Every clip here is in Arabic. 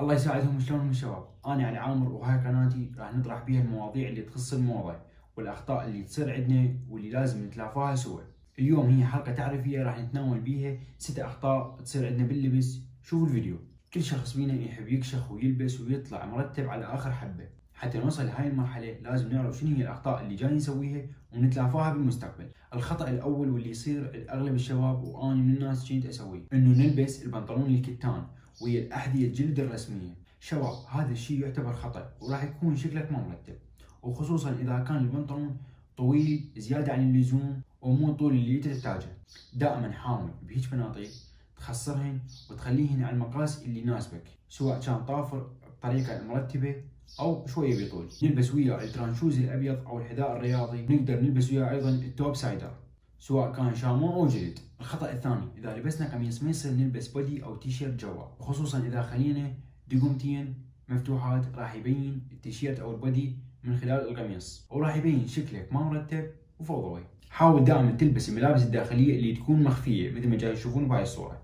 الله يساعدهم شلونهم الشباب أنا علي عامر وهاي قناتي راح نطرح بيها المواضيع اللي تخص الموضه والأخطاء اللي تصير عندنا واللي لازم نتلافاها سوا. اليوم هي حلقة تعريفية راح نتناول بيها ست أخطاء تصير عندنا باللبس. شوفوا الفيديو. كل شخص فينا يحب يكشخ ويلبس ويطلع مرتب على آخر حبة. حتى نوصل لهاي المرحلة لازم نعرف شنو هي الأخطاء اللي جاي نسويها ونتلافاها بالمستقبل. الخطأ الأول واللي يصير لأغلب الشباب وأنا من الناس كنت أسويه. إنه نلبس البنطلون الكتان. وهي الأحذية الجلد الرسمية. شباب هذا الشيء يعتبر خطأ وراح يكون شكلك ما مرتب. وخصوصا إذا كان البنطلون طويل زيادة عن اللزوم ومو طول اللي تحتاجه. دائما حاول بهيج بناطيل تقصرهن وتخليهن على المقاس اللي يناسبك سواء كان طافر بطريقة مرتبة أو شوية بطول نلبس وياه ال training shoes الأبيض أو الحذاء الرياضي. نقدر نلبس وياه أيضا ال top sider. سواء كان شامو أو جلد الخطأ الثاني إذا لبسنا قميص ما يصير نلبس body أو تيشيرت جوا. وخصوصا إذا خلينا دقمتين مفتوحات راح يبين التيشيرت أو البودي من خلال القميص. وراح يبين شكلك ما مرتب وفوضوي. حاول دائما تلبس الملابس الداخلية اللي تكون مخفية مثل ما جاي تشوفون بهاي الصورة.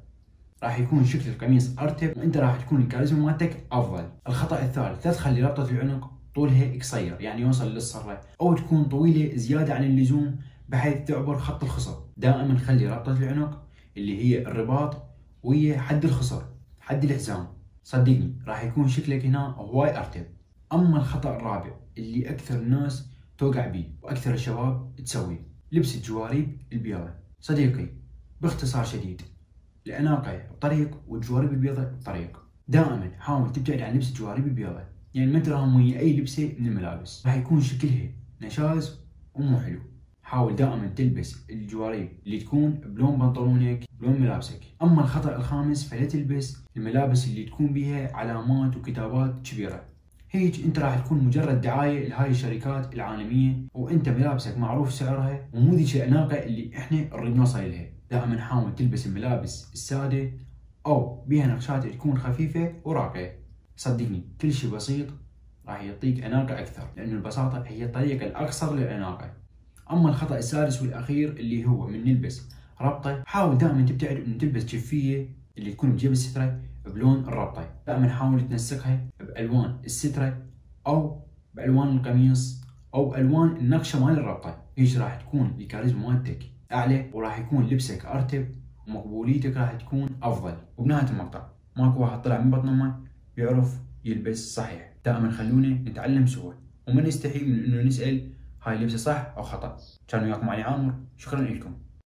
راح يكون شكل القميص أرتب وأنت راح تكون الكاريزما مالتك أفضل. الخطأ الثالث لا تخلي ربطه العنق طولها قصير يعني يوصل للصره أو تكون طويلة زيادة عن اللزوم بحيث تعبر خط الخصر دائما خلي ربطه العنق اللي هي الرباط وهي حد الخصر حد الحزام. صدقني راح يكون شكلك هنا هواي ارتب أما الخطأ الرابع اللي أكثر الناس توقع به وأكثر الشباب تسويه لبس الجواريب البيضاء صديقي باختصار شديد الاناقه بطريق والجوارب البيضاء بطريق. دائما حاول تبتعد عن لبس الجوارب البيضاء يعني ما تراهم ويا أي لبسة من الملابس. راح يكون شكلها نشاز ومو حلو. حاول دائما تلبس الجواريب اللي تكون بلون بنطلونك بلون ملابسك. أما الخطأ الخامس فلا تلبس الملابس اللي تكون بها علامات وكتابات كبيرة. هيك أنت راح تكون مجرد دعاية لهاي الشركات العالمية وأنت ملابسك معروف سعرها ومو ذيك الأناقة اللي إحنا نريد نوصل لها. دائما حاول تلبس الملابس السادة أو بها نقشات تكون خفيفة وراقية. صدقني كل شيء بسيط راح يعطيك أناقة أكثر لأنه البساطة هي الطريقة الأقصر للأناقة. أما الخطأ السادس والأخير اللي هو من نلبس ربطة حاول دائما تبتعد إنه تلبس جفية اللي تكون بجيب السترة بلون الربطة. دائما حاول تنسقها بألوان السترة أو بألوان القميص أو بألوان النقشة مال الربطة. هيك راح تكون الكاريزما مالتك أعلى وراح يكون لبسك أرتب ومقبوليتك راح تكون أفضل. وبنهاية المقطع ماكو واحد طلع من بطن أمه يعرف يلبس صحيح. دائما خلونا نتعلم سوا وما نستحي من إنه نسأل هاي اللبسه صح أو خطأ؟ كان وياكم علي عامر؟ شكرا لكم.